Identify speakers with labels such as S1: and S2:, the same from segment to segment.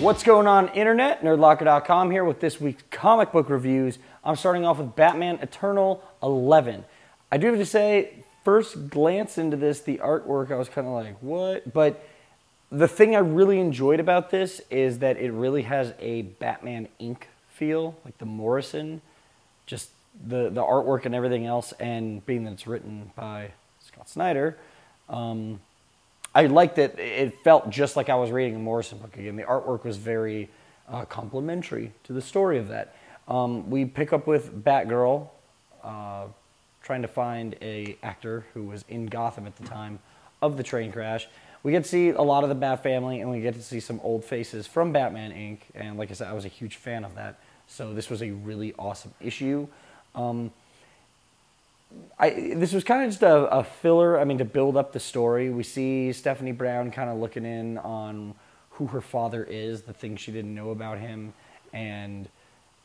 S1: What's going on, internet? Nerdlocker.com here with this week's comic book reviews. I'm starting off with Batman Eternal 11. I do have to say, first glance into this, the artwork, I was kind of like, what? But the thing I really enjoyed about this is that it really has a Batman Inc. feel, like the Morrison, just the, the artwork and everything else, and being that it's written by Scott Snyder. Um, I liked it. It felt just like I was reading a Morrison book again. The artwork was very uh, complementary to the story of that. Um, we pick up with Batgirl uh, trying to find a actor who was in Gotham at the time of the train crash. We get to see a lot of the Bat family, and we get to see some old faces from Batman Inc. And like I said, I was a huge fan of that. So this was a really awesome issue. Um, I, this was kind of just a, a, filler. I mean, to build up the story, we see Stephanie Brown kind of looking in on who her father is, the things she didn't know about him, and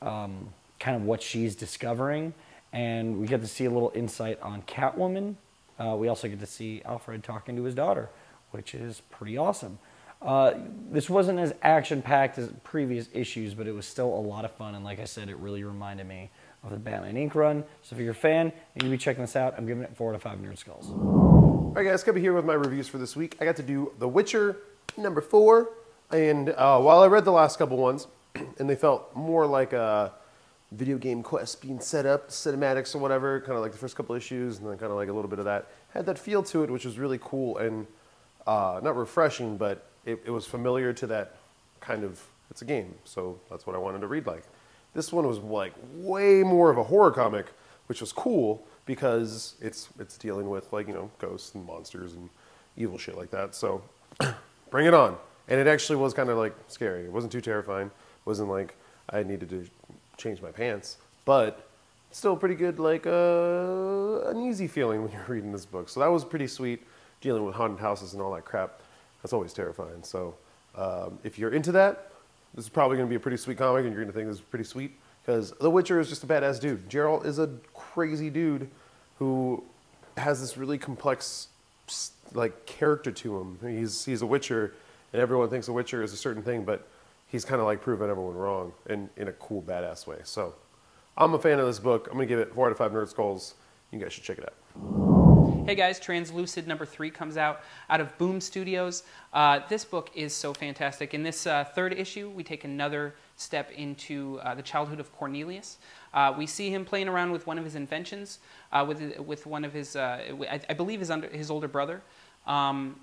S1: um, kind of what she's discovering. And we get to see a little insight on Catwoman. Uh, we also get to see Alfred talking to his daughter, which is pretty awesome. Uh, this wasn't as action packed as previous issues, but it was still a lot of fun. And like I said, it really reminded me of the Batman Inc. run. So if you're a fan and you be checking this out, I'm giving it four to five nerd skulls.
S2: All right, guys, be here with my reviews for this week. I got to do The Witcher number four, and uh, while I read the last couple ones, and they felt more like a video game quest being set up, cinematics or whatever, kind of like the first couple issues, and then kind of like a little bit of that, had that feel to it, which was really cool and uh, not refreshing, but it, it was familiar to that kind of. It's a game, so that's what I wanted to read like. This one was like way more of a horror comic, which was cool because it's it's dealing with like you know ghosts and monsters and evil shit like that. So bring it on. And it actually was kind of like scary. It wasn't too terrifying. It wasn't like I needed to change my pants, but still pretty good, like uh, an easy feeling when you're reading this book. So that was pretty sweet. Dealing with haunted houses and all that crap, that's always terrifying. So um, if you're into that, this is probably going to be a pretty sweet comic, and you're going to think this is pretty sweet because The Witcher is just a badass dude. Gerald is a crazy dude who has this really complex like character to him. He's he's a Witcher, and everyone thinks a Witcher is a certain thing, but he's kind of like proving everyone wrong in in a cool badass way. So, I'm a fan of this book. I'm gonna give it four out of five nerd skulls. You guys should check it out.
S3: Hey guys, Translucid number three comes out out of Boom Studios. Uh, this book is so fantastic. In this uh, third issue, we take another step into uh, the childhood of Cornelius. Uh, we see him playing around with one of his inventions, uh, with, with one of his, uh, I, I, believe his, under, his older brother. Um,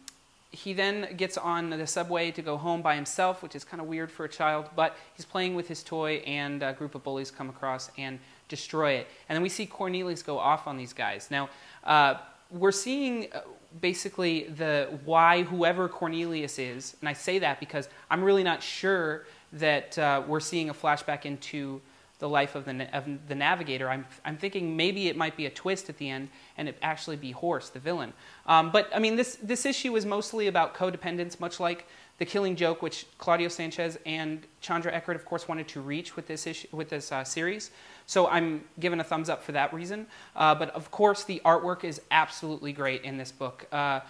S3: he then gets on the subway to go home by himself, which is kind of weird for a child, but he's playing with his toy, and a group of bullies come across and destroy it. And then we see Cornelius go off on these guys. Now, we're seeing uh, basically the why whoever Cornelius is, and I say that because I'm really not sure that uh, we're seeing a flashback into the life of the, of the navigator. I'm, I'm thinking maybe it might be a twist at the end and it actually be Horse, the villain. Um, but I mean, this, this issue is mostly about codependence, much like the Killing Joke, which Claudio Sanchez and Chondra Echert, of course, wanted to reach with this issue, with this uh, series. So I'm given a thumbs up for that reason. Uh, but of course, the artwork is absolutely great in this book. Uh,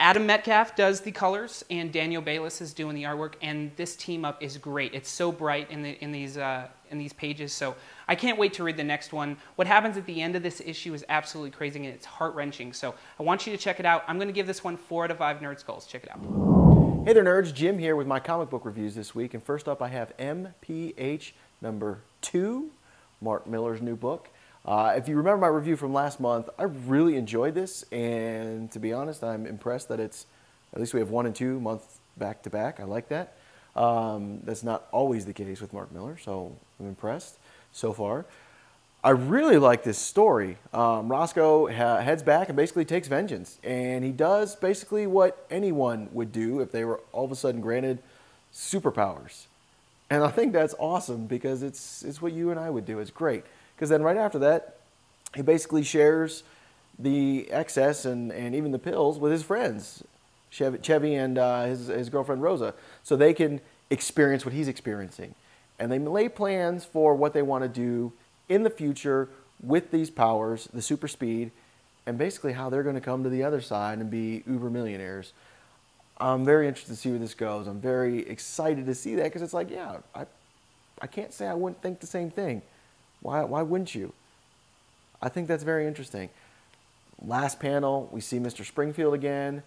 S3: Adam Metcalfe does the colors, and Daniel Bayliss is doing the artwork, and this team up is great. It's so bright in, the, in, these, uh, in these pages, so I can't wait to read the next one. What happens at the end of this issue is absolutely crazy, and it's heart-wrenching, so I want you to check it out. I'm going to give this one 4 out of 5 Nerd Skulls. Check it out.
S4: Hey there, nerds. Jim here with my comic book reviews this week, and first up I have MPH number 2 Mark Millar's new book. Uh, if you remember my review from last month, I really enjoyed this, and to be honest, I'm impressed that it's at least we have one and two months back to back. I like that. Um, that's not always the case with Mark Millar, so I'm impressed so far. I really like this story. Um, Roscoe ha- heads back and basically takes vengeance, and he does basically what anyone would do if they were all of a sudden granted superpowers. And I think that's awesome because it's, it's what you and I would do. It's great. Because then right after that, he basically shares the excess and, and even the pills with his friends, Chevy and uh, his, his girlfriend Rosa, so they can experience what he's experiencing. And they lay plans for what they want to do in the future with these powers, the super speed, and basically how they're going to come to the other side and be uber millionaires. I'm very interested to see where this goes. I'm very excited to see that because it's like, yeah, I, I can't say I wouldn't think the same thing. Why, why wouldn't you? I think that's very interesting. Last panel, we see Mr. Springfield again.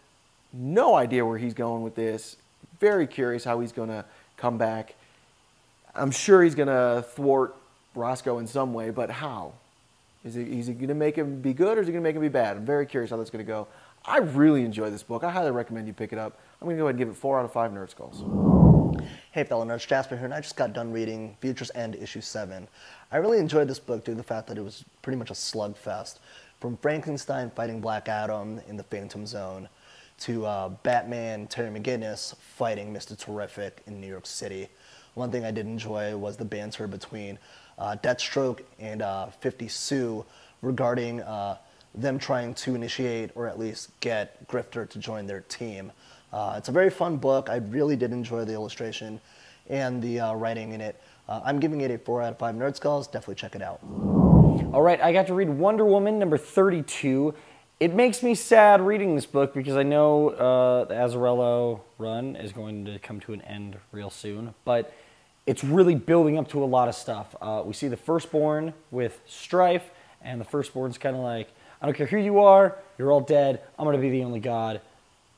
S4: No idea where he's going with this. Very curious how he's going to come back. I'm sure he's going to thwart Roscoe in some way, but how? Is he, is he going to make him be good or is he going to make him be bad? I'm very curious how that's going to go. I really enjoy this book. I highly recommend you pick it up. I'm going to go ahead and give it four out of five Nerd Skulls.
S5: Hey fellow nerds, Jasper here, and I just got done reading Futures End issue 7. I really enjoyed this book due to the fact that it was pretty much a slugfest. From Frankenstein fighting Black Adam in the Phantom Zone, to uh, Batman Terry McGinnis fighting Mr. Terrific in New York City. One thing I did enjoy was the banter between uh, Deathstroke and uh, 50 Sue regarding uh, them trying to initiate or at least get Grifter to join their team. Uh, it's a very fun book. I really did enjoy the illustration and the uh, writing in it. Uh, I'm giving it a 4 out of 5 Nerd Skulls. Definitely check it out.
S1: All right, I got to read Wonder Woman number 32. It makes me sad reading this book because I know the Azzarello run is going to come to an end real soon, but it's really building up to a lot of stuff. Uh, we see the Firstborn with Strife, and the Firstborn's kind of like, I don't care who you are, you're all dead, I'm going to be the only god.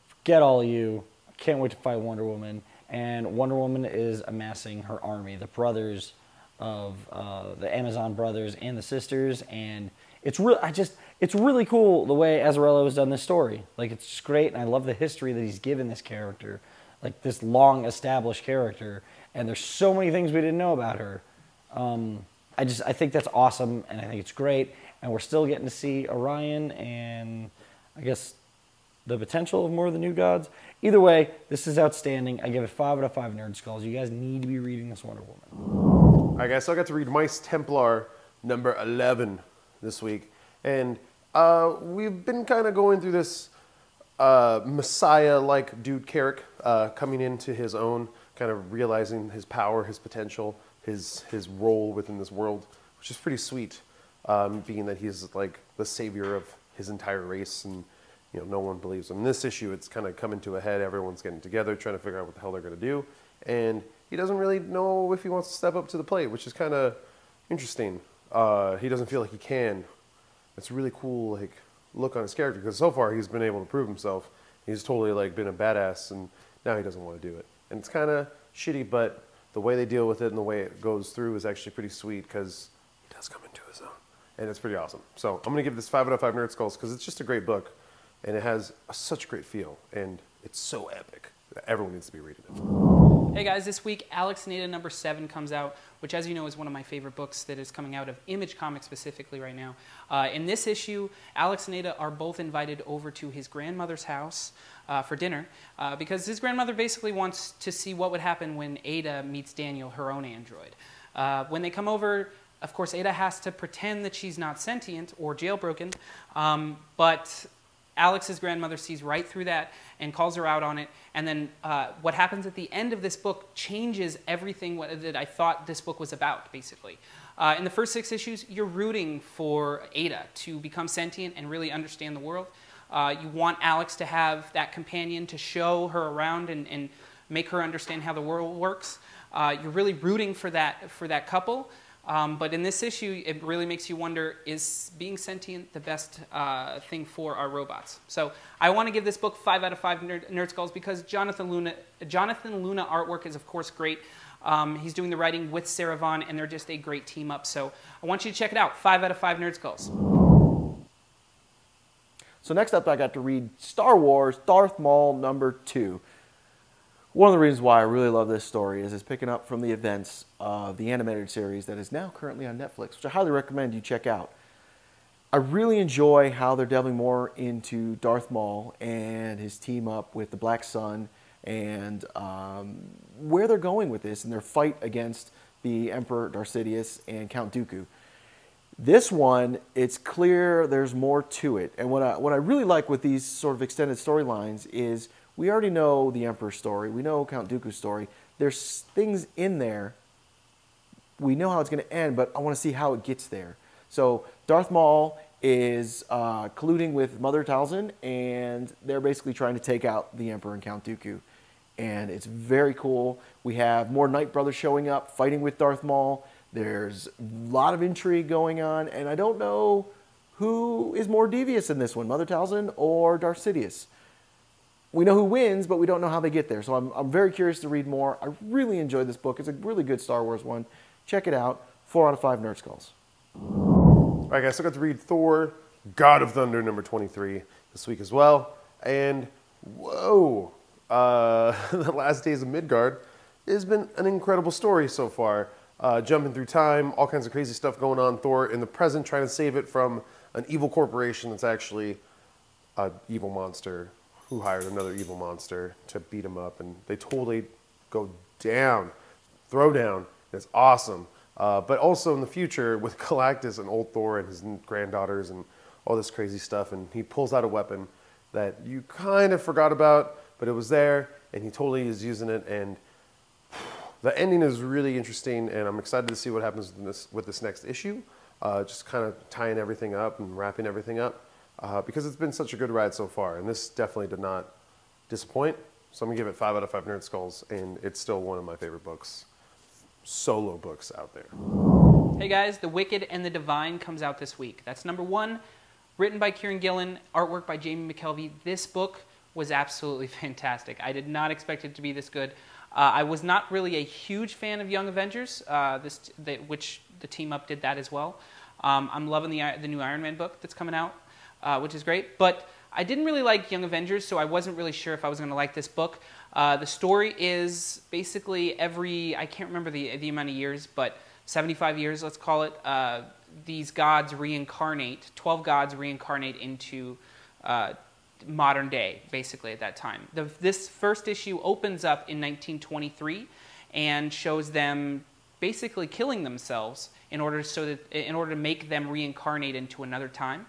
S1: Forget all you. Can't wait to fight Wonder Woman. And Wonder Woman is amassing her army, the brothers of uh, the Amazon brothers and the sisters, and it's real. I just it's really cool the way Azzarello has done this story. Like it's just great, and I love the history that he's given this character, like this long established character. And there's so many things we didn't know about her. Um, I just I think that's awesome, and I think it's great. And we're still getting to see Orion and I guess the potential of more of the new gods. Either way, this is outstanding. I give it five out of five nerd skulls. You guys need to be reading this Wonder Woman.
S2: All right, guys, so I got to read Mice Templar number 11 this week. And uh, we've been kind of going through this uh, Messiah like dude Carrick uh, coming into his own, kind of realizing his power, his potential, his, his role within this world, which is pretty sweet, um, being that he's like the savior of his entire race and you know, no one believes him. In this issue, it's kind of coming to a head. Everyone's getting together, trying to figure out what the hell they're going to do. And he doesn't really know if he wants to step up to the plate, which is kind of interesting. Uh, he doesn't feel like he can. It's really cool like look on his character because so far he's been able to prove himself. He's totally like been a badass, and now he doesn't want to do it. And it's kind of shitty, but the way they deal with it and the way it goes through is actually pretty sweet because he does come into his own, and it's pretty awesome. So I'm gonna give this five out of five nerd skulls because it's just a great book and it has a, such a great feel, and it's so epic everyone needs to be reading it.
S3: Hey guys, this week Alex and Ada number seven comes out, which, as you know, is one of my favorite books that is coming out of Image Comics specifically right now. Uh, in this issue, Alex and Ada are both invited over to his grandmother's house uh, for dinner uh, because his grandmother basically wants to see what would happen when Ada meets Daniel, her own android. Uh, when they come over, of course, Ada has to pretend that she's not sentient or jailbroken, um, but Alex's grandmother sees right through that and calls her out on it. And then uh, what happens at the end of this book changes everything that I thought this book was about, basically. Uh, in the first six issues, you're rooting for Ada to become sentient and really understand the world. Uh, you want Alex to have that companion to show her around and, and make her understand how the world works. Uh, you're really rooting for that, for that couple. Um, but in this issue, it really makes you wonder is being sentient the best uh, thing for our robots? So I want to give this book five out of five nerd, nerd skulls because Jonathan Luna, Jonathan Luna artwork is, of course, great. Um, he's doing the writing with Sarah Vaughn, and they're just a great team up. So I want you to check it out. Five out of five nerd skulls.
S4: So next up, I got to read Star Wars Darth Maul number two. One of the reasons why I really love this story is it's picking up from the events of the animated series that is now currently on Netflix, which I highly recommend you check out. I really enjoy how they're delving more into Darth Maul and his team up with the Black Sun and um, where they're going with this and their fight against the Emperor Darth Sidious and Count Dooku. This one, it's clear there's more to it. And what I, what I really like with these sort of extended storylines is we already know the Emperor's story. We know Count Dooku's story. There's things in there. We know how it's going to end, but I want to see how it gets there. So Darth Maul is uh, colluding with Mother Talzin, and they're basically trying to take out the Emperor and Count Dooku. And it's very cool. We have more Nightbrothers showing up, fighting with Darth Maul. There's a lot of intrigue going on, and I don't know who is more devious in this one, Mother Talzin or Darth Sidious. We know who wins, but we don't know how they get there. So I'm, I'm very curious to read more. I really enjoyed this book. It's a really good Star Wars one. Check it out. Four out of five Nerd Skulls.
S2: All right, guys, I got to read Thor, God of Thunder, number 23 this week as well. And whoa, uh, The Last Days of Midgard has been an incredible story so far. Uh, jumping through time, all kinds of crazy stuff going on. Thor in the present trying to save it from an evil corporation that's actually an evil monster who hired another evil monster to beat him up. And they totally go down, throw down. It's awesome. Uh, but also in the future with Galactus and old Thor and his granddaughters and all this crazy stuff. And he pulls out a weapon that you kind of forgot about, but it was there, and he totally is using it. And the ending is really interesting, and I'm excited to see what happens with this, with this next issue. Uh, just kind of tying everything up and wrapping everything up uh, because it's been such a good ride so far, and this definitely did not disappoint. So I'm gonna give it five out of five Nerd Skulls, and it's still one of my favorite books, solo books out there.
S3: Hey guys, The Wicked and the Divine comes out this week. That's number one, written by Kieron Gillen, artwork by Jamie McKelvie. This book was absolutely fantastic. I did not expect it to be this good. Uh, I was not really a huge fan of Young Avengers, uh, this, the, which the team up did that as well. Um, I'm loving the, the new Iron Man book that's coming out, uh, which is great. But I didn't really like Young Avengers, so I wasn't really sure if I was going to like this book. Uh, the story is basically every, I can't remember the, the amount of years, but 75 years, let's call it, uh, these gods reincarnate, 12 gods reincarnate into uh, modern day, basically, at that time. The, this first issue opens up in 1923 and shows them basically killing themselves in order, so that, in order to make them reincarnate into another time.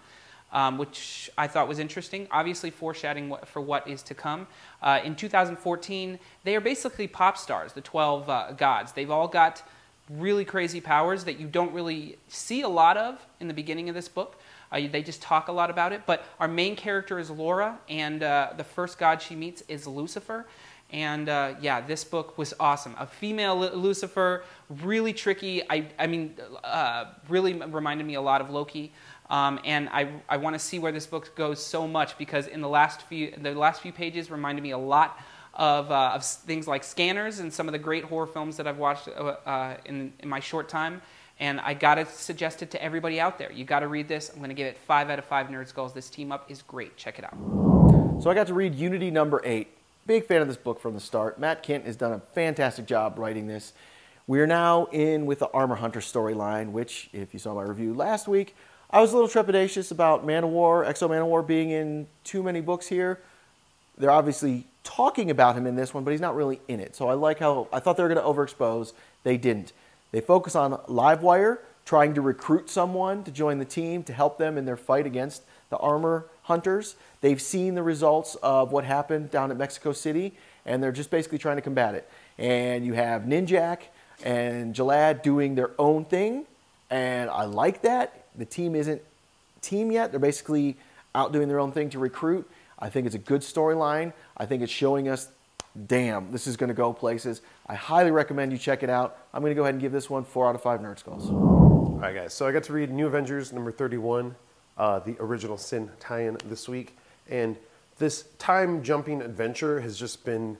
S3: Um, which I thought was interesting. Obviously, foreshadowing what, for what is to come. Uh, in 2014, they are basically pop stars, the 12 uh, gods. They've all got really crazy powers that you don't really see a lot of in the beginning of this book. Uh, they just talk a lot about it. But our main character is Laura, and uh, the first god she meets is Lucifer. And uh, yeah, this book was awesome. A female Lucifer, really tricky. I, I mean, uh, really reminded me a lot of Loki. Um, and I, I want to see where this book goes so much because in the last few the last few pages reminded me a lot of, uh, of things like Scanners and some of the great horror films that I've watched uh, uh, in, in my short time. And I got to suggest it to everybody out there. You got to read this. I'm going to give it five out of five Nerd Skulls. This team up is great. Check it out.
S4: So I got to read Unity number eight. Big fan of this book from the start. Matt Kindt has done a fantastic job writing this. We are now in with the Armor Hunter storyline, which, if you saw my review last week, I was a little trepidatious about Manowar, Exo Man War being in too many books here. They're obviously talking about him in this one, but he's not really in it. So I like how I thought they were going to overexpose. They didn't. They focus on Livewire trying to recruit someone to join the team to help them in their fight against the armor hunters. They've seen the results of what happened down at Mexico City, and they're just basically trying to combat it. And you have Ninjak and Gilad doing their own thing, and I like that. The team isn't team yet. They're basically out doing their own thing to recruit. I think it's a good storyline. I think it's showing us, damn, this is going to go places. I highly recommend you check it out. I'm going to go ahead and give this one four out of five Nerd Skulls.
S2: All right, guys. So I got to read New Avengers number 31, uh, the original Sin tie-in this week, and this time jumping adventure has just been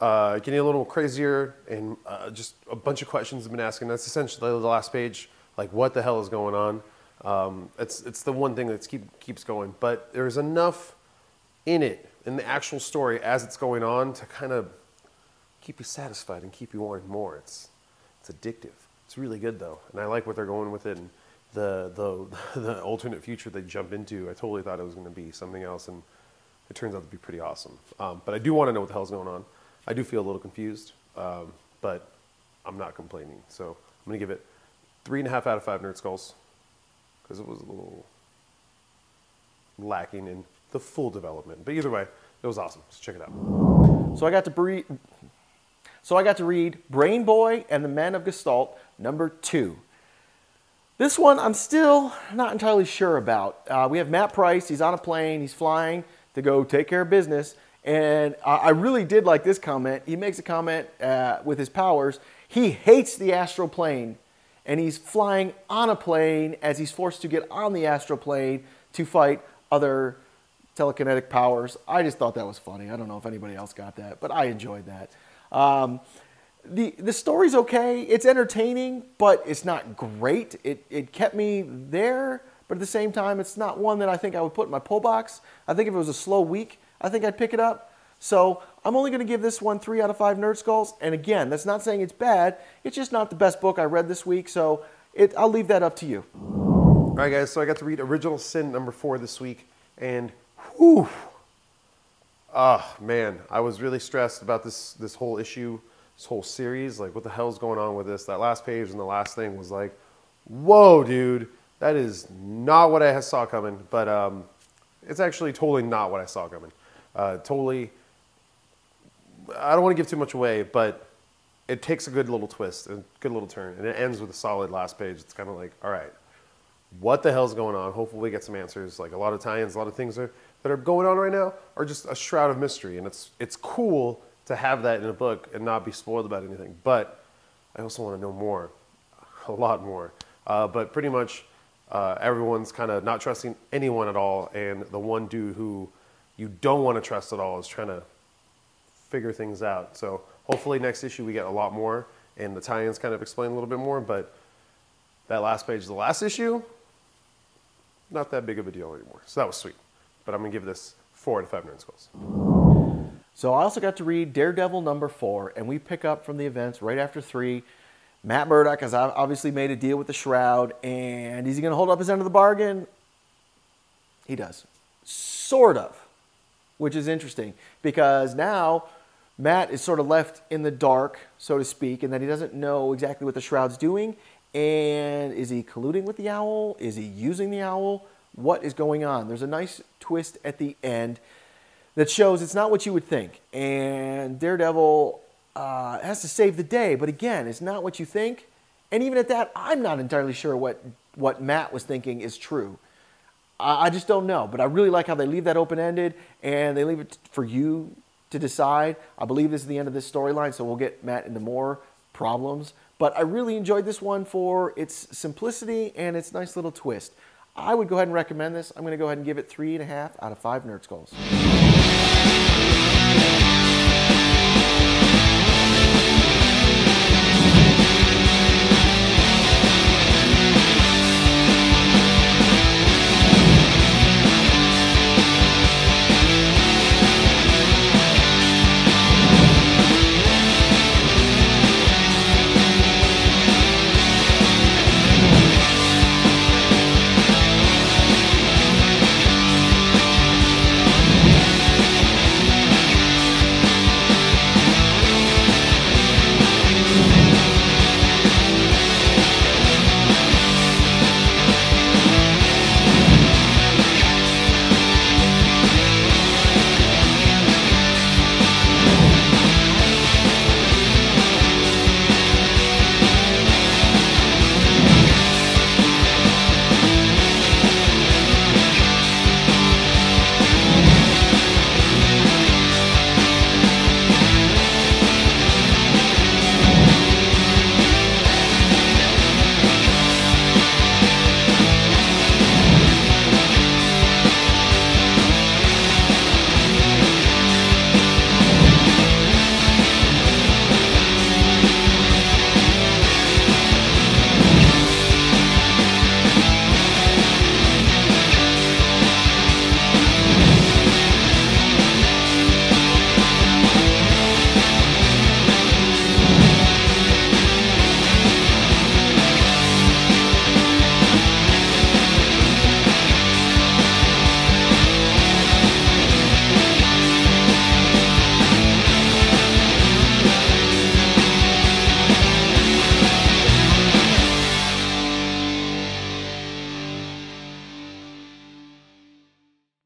S2: uh, getting a little crazier, and uh, just a bunch of questions have been asking. That's essentially the last page. Like, what the hell is going on? Um, it's it's the one thing that keep, keeps going, but there's enough in it in the actual story as it's going on to kind of keep you satisfied and keep you wanting more. It's it's addictive. It's really good though, and I like what they're going with it. And the the the alternate future they jump into, I totally thought it was going to be something else, and it turns out to be pretty awesome. Um, but I do want to know what the hell's going on. I do feel a little confused, um, but I'm not complaining. So I'm going to give it three and a half out of five nerd skulls because it was a little lacking in the full development. But either way, it was awesome. So check it out.
S4: So I got to read. So I got to read Brain Boy and the Men of Gestalt number two. This one I'm still not entirely sure about. Uh, we have Matt Price. He's on a plane. He's flying to go take care of business. And I I really did like this comment. He makes a comment uh, with his powers. He hates the astral plane, and he's flying on a plane as he's forced to get on the astral plane to fight other telekinetic powers. I just thought that was funny. I don't know if anybody else got that, but I enjoyed that. Um, the the story's okay. It's entertaining, but it's not great. It it kept me there, but at the same time, it's not one that I think I would put in my pull box. I think if it was a slow week, I think I'd pick it up. So I'm only going to give this one three out of five nerd skulls. And again, that's not saying it's bad. It's just not the best book I read this week. So it, I'll leave that up to you.
S2: All right, guys. So I got to read Original Sin number four this week, and whew, ah, man, I was really stressed about this this whole issue, this whole series. Like, what the hell's going on with this? That last page and the last thing was like, whoa, dude, that is not what I saw coming. But um, it's actually totally not what I saw coming. Uh, totally. I don't want to give too much away, but it takes a good little twist, a good little turn, and it ends with a solid last page. It's kind of like, all right, what the hell's going on? Hopefully, we get some answers. Like a lot of tie-ins, a lot of things are, that are going on right now are just a shroud of mystery, and it's it's cool to have that in a book and not be spoiled about anything. But I also want to know more, a lot more. Uh, but pretty much, uh, everyone's kind of not trusting anyone at all, and the one dude who you don't want to trust at all is trying to figure things out. So hopefully next issue we get a lot more and the tie-ins kind of explain a little bit more. But that last page, the last issue, not that big of a deal anymore. So that was sweet. But I'm gonna give this four out of five nerd skulls.
S4: So I also got to read Daredevil number four, and we pick up from the events right after three. Matt Murdock has obviously made a deal with the Shroud, and is he going to hold up his end of the bargain? He does. Sort of, which is interesting because now Matt is sort of left in the dark, so to speak, and that he doesn't know exactly what the Shroud's doing. And is he colluding with the owl? Is he using the owl? What is going on? There's a nice twist at the end that shows it's not what you would think. And Daredevil uh, has to save the day, but again, it's not what you think. And even at that, I'm not entirely sure what, what Matt was thinking is true. I, I just don't know. But I really like how they leave that open ended and they leave it for you to decide. I believe this is the end of this storyline, so we'll get Matt into more problems. But I really enjoyed this one for its simplicity and its nice little twist. I would go ahead and recommend this. I'm going to go ahead and give it three and a half out of five nerd skulls.